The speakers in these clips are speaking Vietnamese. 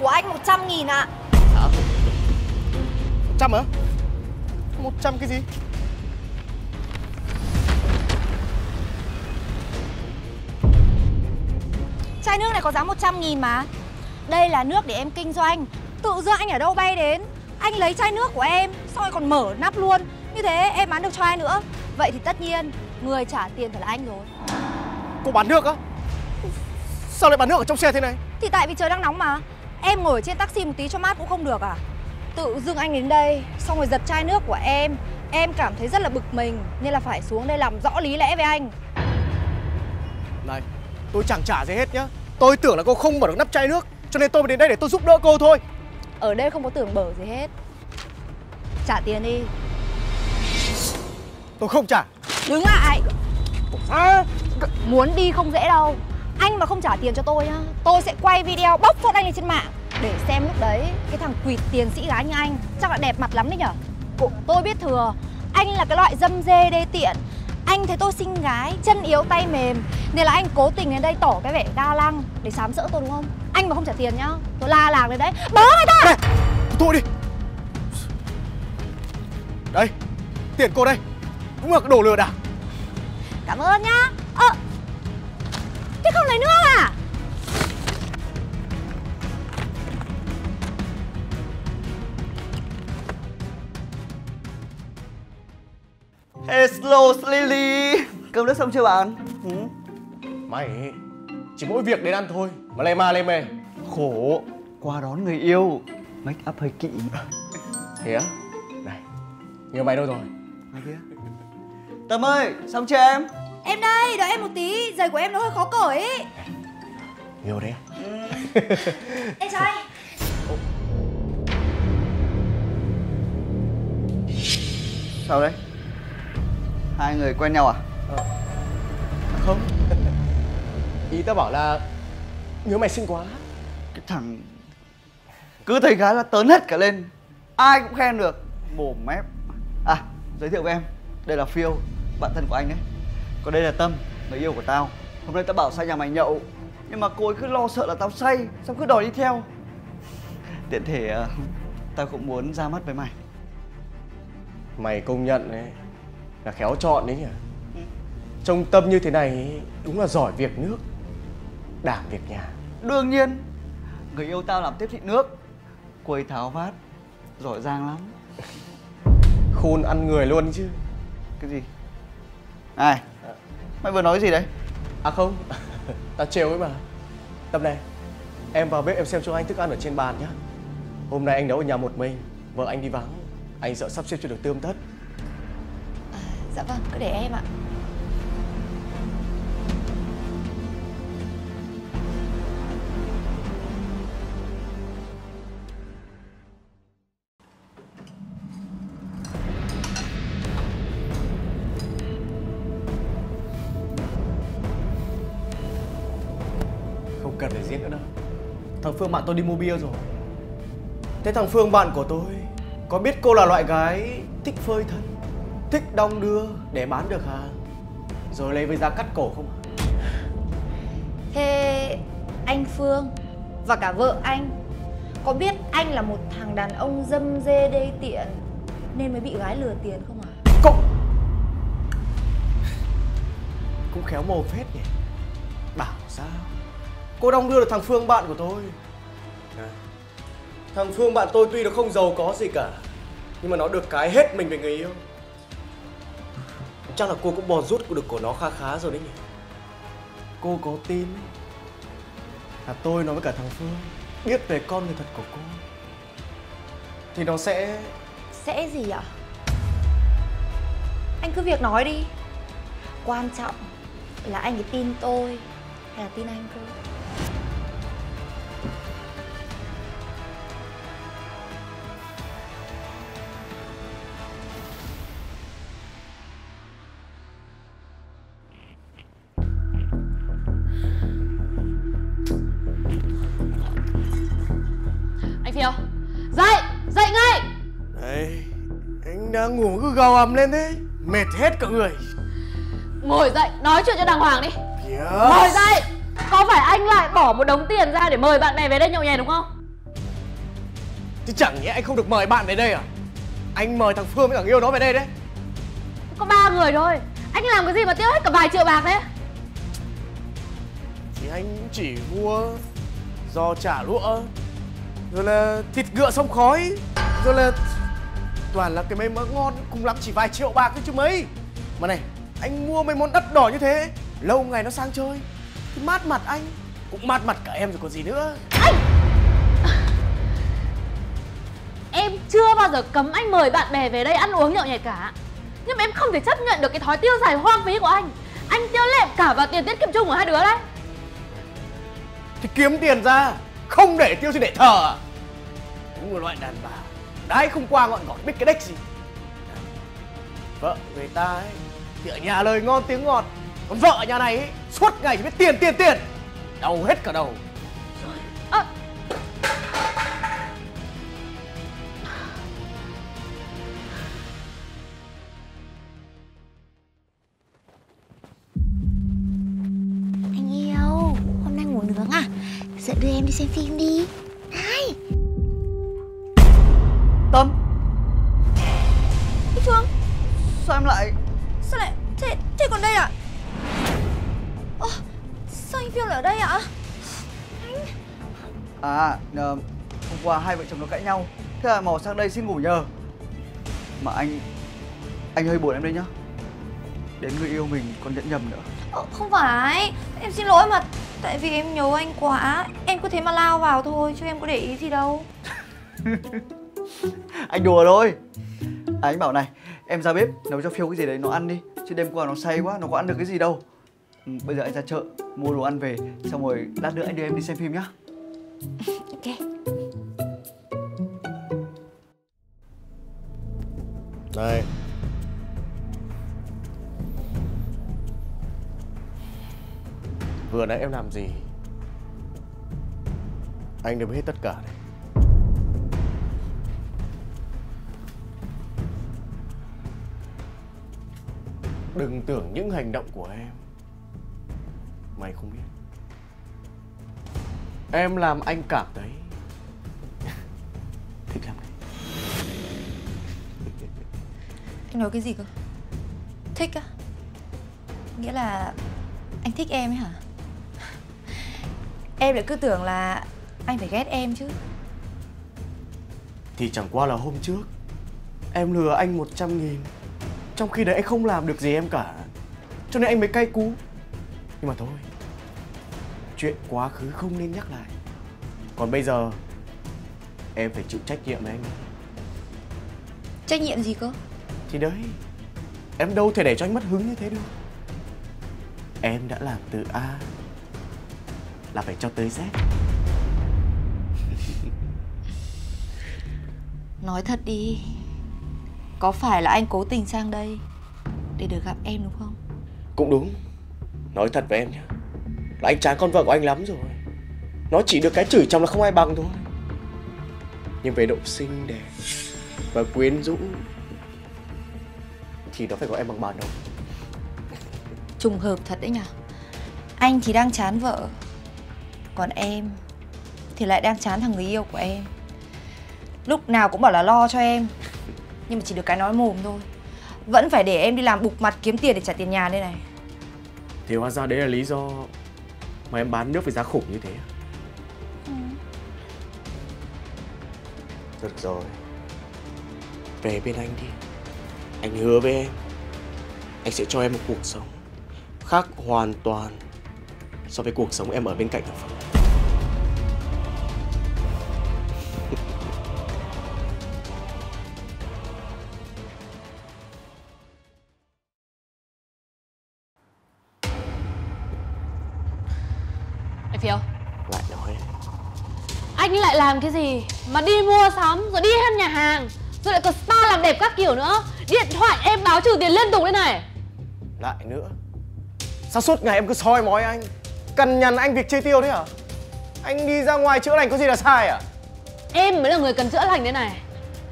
của anh 100 nghìn ạ Dạ 100 hả? 100 cái gì? Chai nước này có giá 100 nghìn mà Đây là nước để em kinh doanh Tự dưng anh ở đâu bay đến Anh lấy chai nước của em Xong rồi còn mở nắp luôn Như thế em bán được cho ai nữa Vậy thì tất nhiên Người trả tiền phải là anh rồi Cô bán nước á? Sao lại bán nước ở trong xe thế này? Thì tại vì trời đang nóng mà Em ngồi trên taxi một tí cho mát cũng không được à? Tự dưng anh đến đây Xong rồi giật chai nước của em. Em cảm thấy rất là bực mình Nên là phải xuống đây làm rõ lý lẽ với anh. Này, tôi chẳng trả gì hết nhá. Tôi tưởng là cô không mở được nắp chai nước Cho nên tôi mới đến đây để tôi giúp đỡ cô thôi. Ở đây không có tưởng bở gì hết. Trả tiền đi. Tôi không trả. Đứng lại. À, Muốn đi không dễ đâu Anh mà không trả tiền cho tôi nhá Tôi sẽ quay video bóc phốt anh lên trên mạng Để xem lúc đấy Cái thằng quỵt tiền sĩ gái như anh Chắc là đẹp mặt lắm đấy nhở? Cô- Tôi biết thừa Anh là cái loại dâm dê đê tiện. Anh thấy tôi xinh gái Chân yếu tay mềm Nên là anh cố tình đến đây tỏ cái vẻ ga lăng Để sám sỡ tôi đúng không? Anh mà không trả tiền nhá Tôi la làng lên đấy. Bớ người ta! Này, thôi đi. Đây, tiền cô đây. Đúng là cái đồ lừa đảo. Cảm ơn nhá. Ờ Thế không lấy nước à Hello Lily Cơm nước xong chưa bạn? Ừ? Mày chỉ mỗi việc đến ăn thôi Mà lê ma lê mê Khổ Qua đón người yêu Make up hơi kỵ Thế á? Này, nhiều mày đâu rồi? Ai kia Tâm ơi, xong chưa em? Em đây, đợi em một tí Giày của em nó hơi khó cởi ý. Nhiều đấy. Em chào anh. Sao đấy? Hai người quen nhau à? Không. Ý tao bảo là Nhớ mày xinh quá. Cái thằng Cứ thấy gái là tớn hết cả lên. Ai cũng khen được. Mồm mép. À, giới thiệu với em. Đây là Phiêu, bạn thân của anh đấy Còn đây là Tâm, người yêu của tao. Hôm nay tao bảo sang nhà mày nhậu Nhưng mà cô ấy cứ lo sợ là tao say Xong cứ đòi đi theo. Tiện thể ờ, Tao cũng muốn ra mắt với mày. Mày công nhận đấy Là khéo chọn đấy nhỉ? Trông Tâm như thế này Đúng là giỏi việc nước Đảm việc nhà. Đương nhiên Người yêu tao làm tiếp thị nước Cô ấy tháo vát Giỏi giang lắm. Khôn ăn người luôn chứ. Cái gì? Này Mày vừa nói gì đấy? À không Tao trêu ấy mà. Tâm này Em vào bếp em xem cho anh thức ăn ở trên bàn nhá. Hôm nay anh nấu ở nhà một mình Vợ anh đi vắng. Anh sợ sắp xếp cho được tươm tất. Dạ vâng, cứ để em ạ cần phải diễn nữa đâu. Thằng Phương bạn tôi đi mua bia rồi. Thế thằng Phương bạn của tôi Có biết cô là loại gái thích phơi thân Thích đong đưa để bán được hàng Rồi lấy với giá cắt cổ không ạ? Thế anh Phương và cả vợ anh có biết anh là một thằng đàn ông dâm dê đê tiện nên mới bị gái lừa tiền không à? Cô Cũng khéo mồm phết nhỉ. Bảo sao Cô đong đưa được thằng Phương bạn của tôi. À, Thằng Phương bạn tôi tuy nó không giàu có gì cả Nhưng mà nó được cái hết mình về người yêu. Chắc là cô cũng bò rút được của nó kha khá rồi đấy nhỉ? Cô có tin ấy, Là tôi nói với cả thằng Phương Biết về con người thật của cô Thì nó sẽ Sẽ gì ạ? Anh cứ việc nói đi. Quan trọng là anh ấy tin tôi hay là tin anh cơ Phiêu Dậy, dậy ngay. Đây, anh đang ngủ cứ gào ầm lên thế Mệt hết cả người. Ngồi dậy, nói chuyện cho đàng hoàng đi. Kìa Ngồi dậy Có phải anh lại bỏ một đống tiền ra để mời bạn bè về đây nhậu nhẹt đúng không? Chứ chẳng nhẽ anh không được mời bạn về đây à? Anh mời thằng Phương với thằng yêu nó về đây đấy. Có ba người thôi Anh làm cái gì mà tiêu hết cả vài triệu bạc đấy Thì anh chỉ mua giò chả lụa Rồi là thịt ngựa sông khói. Rồi là toàn là cái mấy món ngon Cùng lắm chỉ vài triệu bạc thôi chứ mấy. Mà này anh mua mấy món đắt đỏ như thế Lâu ngày nó sang chơi. Thì mát mặt anh Cũng mát mặt cả em rồi còn gì nữa. Em chưa bao giờ cấm anh mời bạn bè về đây ăn uống nhậu nhẹt cả. Nhưng mà em không thể chấp nhận được cái thói tiêu xài hoang phí của anh. Anh tiêu lệm cả vào tiền tiết kiệm chung của hai đứa đấy. Thì kiếm tiền ra không để tiêu chứ để thờ. À Đúng là loại đàn bà. Đái không qua ngọn ngọt biết cái đếch gì. Vợ người ta ấy Thì ở nhà lời ngon tiếng ngọt. Còn vợ ở nhà này ấy, Suốt ngày chỉ biết tiền tiền tiền. Đau hết cả đầu. Dậy đưa em đi xem phim đi. Này, Tâm. Anh Phương, Sao em lại sao lại thế thế còn đây à? Ơ, sao anh Phiêu lại ở đây ạ? À ờ, Hôm qua hai vợ chồng nó cãi nhau. Thế là mò sang đây xin ngủ nhờ. Mà anh Anh hơi buồn em đây nhá. Đến người yêu mình còn nhận nhầm nữa. Ờ, không phải, em xin lỗi mà Tại vì em nhớ anh quá Em cứ thế mà lao vào thôi chứ em có để ý gì đâu. Anh đùa thôi. À, Anh bảo này Em ra bếp nấu cho Phiêu cái gì đấy nó ăn đi Chứ đêm qua nó say quá Nó có ăn được cái gì đâu. Ừ, Bây giờ anh ra chợ Mua đồ ăn về Xong rồi lát nữa anh đưa em đi xem phim nhá. Ok. Này Vừa nãy em làm gì Anh đều biết hết tất cả đấy Đừng tưởng những hành động của em Mày không biết Em làm anh cảm thấy Thích lắm đấy Anh nói cái gì cơ? Thích á? Nghĩa là anh thích em ấy hả? Em lại cứ tưởng là anh phải ghét em chứ. Thì chẳng qua là hôm trước Em lừa anh 100 nghìn Trong khi đấy anh không làm được gì em cả. Cho nên anh mới cay cú. Nhưng mà thôi Chuyện quá khứ không nên nhắc lại. Còn bây giờ Em phải chịu trách nhiệm với anh. Trách nhiệm gì cơ? Thì đấy Em đâu thể để cho anh mất hứng như thế được. Em đã làm từ A Là phải cho tới Z Nói thật đi Có phải là anh cố tình sang đây Để được gặp em đúng không? Cũng đúng. Nói thật với em nhé Là anh chán con vợ của anh lắm rồi. Nó chỉ được cái chửi chồng là không ai bằng thôi. Nhưng về độ xinh đẹp Và quyến rũ Thì nó phải có em bằng bàn đâu. Trùng hợp thật đấy nhở. Anh thì đang chán vợ Còn em Thì lại đang chán thằng người yêu của em. Lúc nào cũng bảo là lo cho em Nhưng mà chỉ được cái nói mồm thôi. Vẫn phải để em đi làm bục mặt kiếm tiền để trả tiền nhà đây này. Thì hóa ra đấy là lý do Mà em bán nước với giá khủng như thế. À? Được rồi. Về bên anh đi. Anh hứa với em Anh sẽ cho em một cuộc sống Khác hoàn toàn So với cuộc sống em ở bên cạnh thằng Phương Anh Phiêu. Lại nói. Anh lại làm cái gì Mà đi mua sắm Rồi đi hết nhà hàng Rồi lại còn spa làm đẹp các kiểu nữa? Điện thoại em báo trừ tiền liên tục đây này. Lại nữa. Sao suốt ngày em cứ soi mói anh Cằn nhằn anh việc chi tiêu đấy hả? Anh đi ra ngoài chữa lành có gì là sai à? Em mới là người cần chữa lành đây này.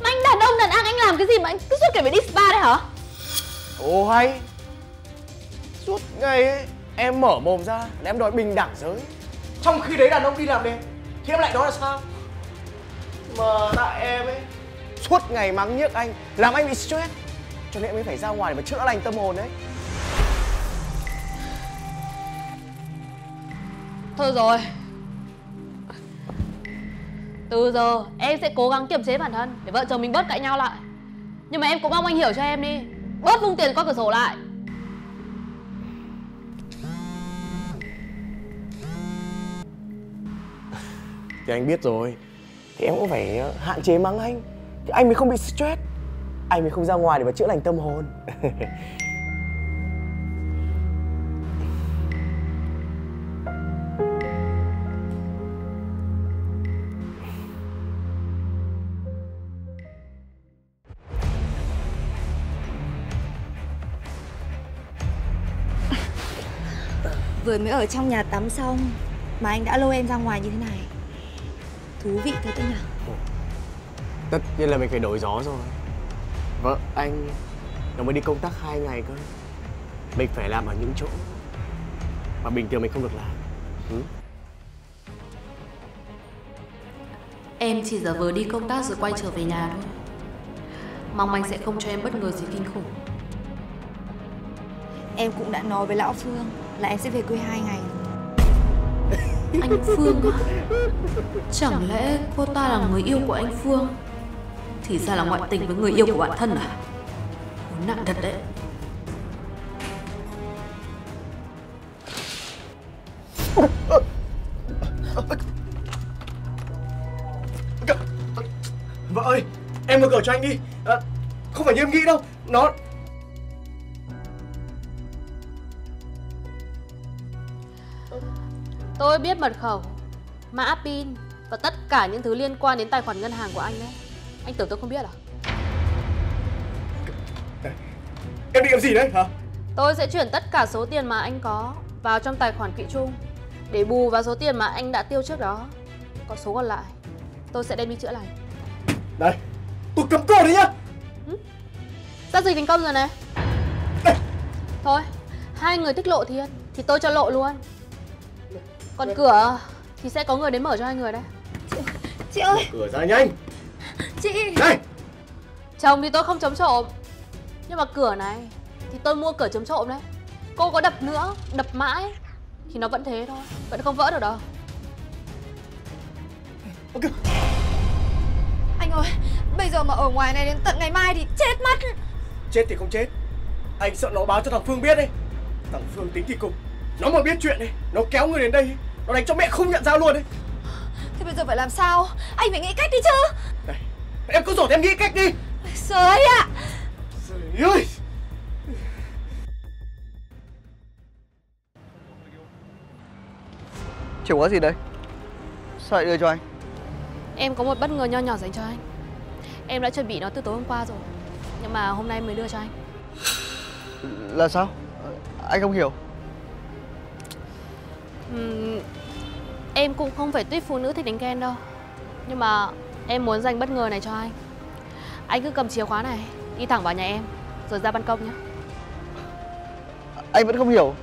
Mà anh đàn ông đàn anh anh làm cái gì mà anh cứ suốt ngày phải đi spa đấy hả? Ồ hay. Suốt ngày ấy, em mở mồm ra là em đòi bình đẳng giới. Trong khi đấy đàn ông đi làm đẹp Thì em lại nói là sao? Mà tại em ấy Suốt ngày mắng nhiếc anh Làm anh bị stress. Cho nên em mới phải ra ngoài để mà chữa lành tâm hồn đấy Thôi rồi. Từ giờ em sẽ cố gắng kiềm chế bản thân Để vợ chồng mình bớt cãi nhau lại. Nhưng mà em cũng mong anh hiểu cho em đi. Bớt vung tiền qua cửa sổ lại. Thì anh biết rồi. Thì em cũng phải ờ, hạn chế mắng anh. Thì anh mới không bị stress. Anh mới không ra ngoài để mà chữa lành tâm hồn. Vừa mới ở trong nhà tắm xong Mà anh đã lôi em ra ngoài như thế này. Thú vị thật đấy nhỉ Tất nhiên là mình phải đổi gió rồi. Vợ anh Nó mới đi công tác hai ngày cơ. Mình phải làm ở những chỗ Mà bình thường mình không được làm. Ừ? Em chỉ giả vờ đi công tác rồi quay trở về nhà thôi. Mong anh sẽ không cho em bất ngờ gì kinh khủng. Em cũng đã nói với Lão Phương là em sẽ về quê hai ngày. Anh Phương Chẳng lẽ cô ta là người yêu của anh Phương? Thì ra là ngoại tình với người yêu của bản thân à? Muốn nặng thật đấy. Vợ ơi Em mở cửa cho anh đi. À, Không phải như em nghĩ đâu. Nó Tôi biết mật khẩu Mã pin Và tất cả những thứ liên quan đến tài khoản ngân hàng của anh đấy Anh tưởng tôi không biết à? Em định làm gì đấy? Hả? Tôi sẽ chuyển tất cả số tiền mà anh có Vào trong tài khoản quỹ chung Để bù vào số tiền mà anh đã tiêu trước đó. Còn số còn lại Tôi sẽ đem đi chữa lành. Đây Tôi cấm cô đấy nhá. Giao dịch thành công rồi này. Thôi Hai người thích lộ thiên Thì tôi cho lộ luôn Còn cửa Thì sẽ có người đến mở cho hai người đấy Chị ơi. Cửa ra nhanh. Chị. Đây Chồng thì tôi không chống trộm. Nhưng mà cửa này Thì tôi mua cửa chống trộm đấy. Cô có đập nữa Đập mãi Thì nó vẫn thế thôi. Vẫn không vỡ được đâu. Ok. Anh ơi Bây giờ mà ở ngoài này đến tận ngày mai thì chết mất. Chết thì không chết. Anh sợ nó báo cho thằng Phương biết đấy. Thằng Phương tính thì cục. Nó mà biết chuyện đấy Nó kéo người đến đây Nó đánh cho mẹ không nhận ra luôn đấy Thế bây giờ phải làm sao? Anh phải nghĩ cách đi chứ. Này Em cứ rổ em nghĩ cách đi. Sới ạ. Trời ơi. Chìa khóa gì đây? Sao lại đưa cho anh. Em có một bất ngờ nho nhỏ dành cho anh. Em đã chuẩn bị nó từ tối hôm qua rồi Nhưng mà hôm nay mới đưa cho anh. Là sao? Anh không hiểu. Ừm, Em cũng không phải tuyết phụ nữ thích đánh ghen đâu. Nhưng mà em muốn dành bất ngờ này cho anh. Anh cứ cầm chìa khóa này Đi thẳng vào nhà em Rồi ra ban công nhé. Anh vẫn không hiểu.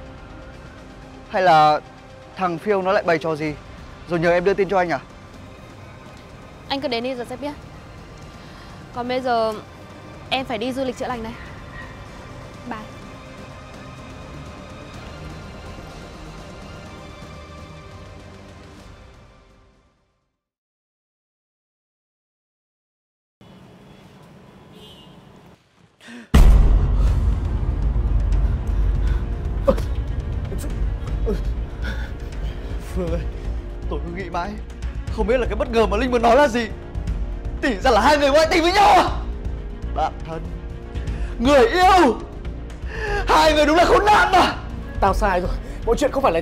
Hay là thằng Phiêu nó lại bày trò gì Rồi nhờ em đưa tin cho anh à? Anh cứ đến đi rồi sẽ biết. Còn bây giờ Em phải đi du lịch chữa lành đây Bye Phương ơi Tôi cứ nghĩ mãi Không biết là cái bất ngờ mà Linh vừa nói là gì. Thì ra là hai người ngoại tình với nhau à? Bạn thân Người yêu Hai người đúng là khốn nạn mà. Tao sai rồi Mọi chuyện không phải là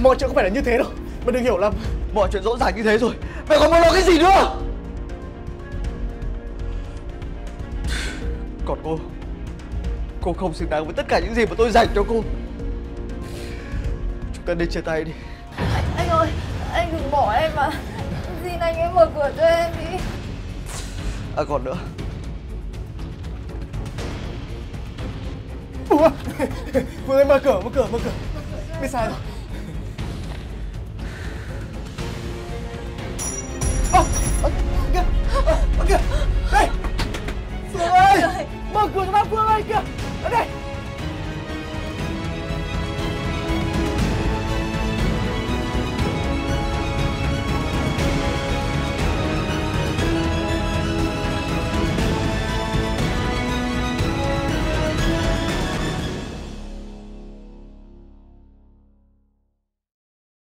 Mọi chuyện không phải là như thế đâu Mày đừng hiểu lầm. Mọi chuyện rõ ràng như thế rồi Mày còn muốn nói cái gì nữa? Còn cô Cô không xứng đáng với tất cả những gì mà tôi dành cho cô. Chúng ta nên chia tay đi bỏ em mà Xin anh ấy mở cửa cho em đi. À còn nữa. Ủa? Phương ơi mở cửa mở cửa mở cửa. Biết sai rồi